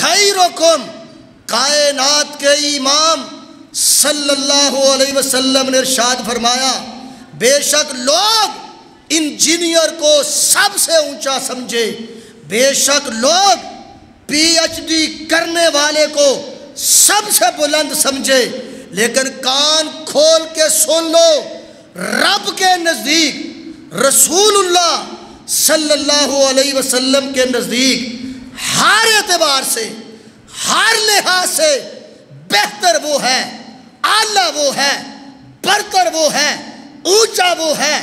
खैरकुम, कायनात के इमाम सल्लल्लाहु अलैहि वसल्लम ने इरशाद फरमाया, बेशक लोग इंजीनियर को सबसे ऊँचा समझे, बेशक लोग पीएचडी करने वाले को सबसे बुलंद समझे, लेकिन कान खोल के सुन लो, रब के नज़दीक, रसूलुल्लाह सल्लल्लाहु अलैहि वसल्लम के नज़दीक हर एतबार से, हर लिहाज से बेहतर वो है, आला वो है बरतर वो है, ऊँचा वो है,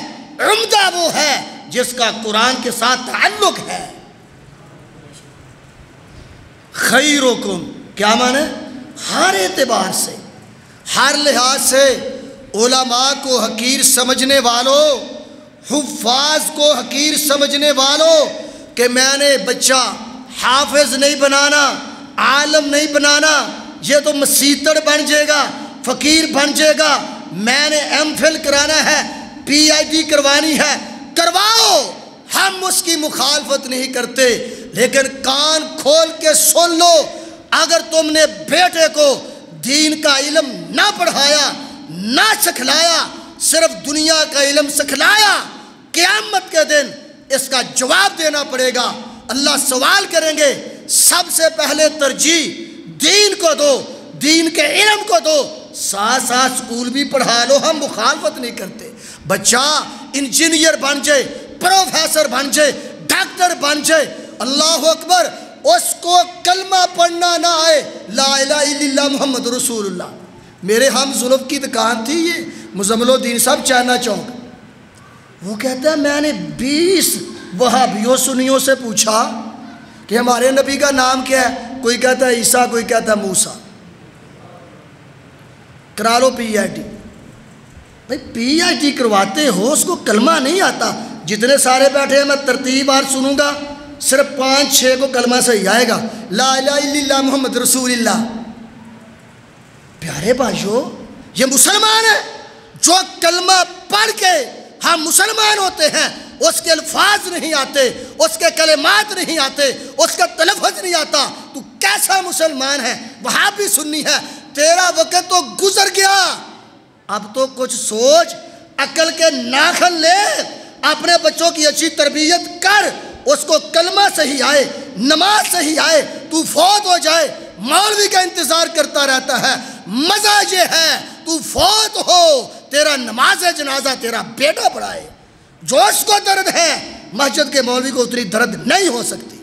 उम्दा वो है, जिसका कुरान के साथ ताल्लुक है। खैरुकुम, क्या माने? हर एतबार से। हर लिहाज से उलमा को हकीर समझने वालों, हुफाज को हकीर समझने वालों, कि मैंने बच्चा हाफिज नहीं बनाना, आलम नहीं बनाना, ये तो मसीतड़ बन जाएगा, फ़कीर बन जाएगा। मैंने एम फिल कराना है पी आई डी करवानी है। करवाओ, हम उसकी मुखालफत नहीं करते, लेकिन कान खोल के सुन लो, अगर तुमने बेटे को दीन का इलम ना पढ़ाया, ना सिखलाया, सिर्फ़ दुनिया का इलम सिखलाया, क़यामत के दिन इसका जवाब देना पड़ेगा। अल्लाह सवाल करेंगे, सबसे पहले तरजीह, दीन को दो, दीन के इलम को दो। साथ साथ स्कूल भी पढ़ा लो, हम मुखालफत नहीं करते। बच्चा इंजीनियर बन जाए, प्रोफेसर बन जाए, डॉक्टर बन जाए, अल्लाह अकबर, उसको कलमा पढ़ना ना आए। ला मोहम्मद रसूलुल्लाह। मेरे हम जुल्फ की दुकान थी ये मुजमलोद्दीन साहब, चाइना चौक। वो कहता है, मैंने बीस वहाबियों सुनियों से पूछा कि हमारे नबी का नाम क्या है? कोई कहता है ईसा, कोई कहता है मूसा। करा लो पी आई टी भाई पी आई टी करवाते हो, उसको कलमा नहीं आता। जितने सारे बैठे हैं, मैं तरतीब बार सुनूँगा। सिर्फ़ पाँच छः को कलमा सही आएगा। ला ला मोहम्मद रसूल प्यारे भाइयों, ये मुसलमान है जो कलमा पढ़ के हम मुसलमान होते हैं, उसके अल्फाज नहीं आते, उसके कलेमात नहीं आते, उसका तलफज नहीं आता। तू कैसा मुसलमान है? वहाँ भी सुननी है। तेरा वक्त तो गुजर गया। अब तो कुछ सोच, अकल के नाखन ले, अपने बच्चों की अच्छी तरबियत कर, उसको कलमा सही आए, नमाज़ सही आए, तू फौत हो जाए। मौलवी का इंतज़ार करता रहता है। मज़ा ये है, तू फौत हो। तेरा नमाज़ है, जनाजा तेरा बेटा पढ़ाए जोश को दर्द है, मस्जिद के मौलवी को उतनी दर्द नहीं हो सकती।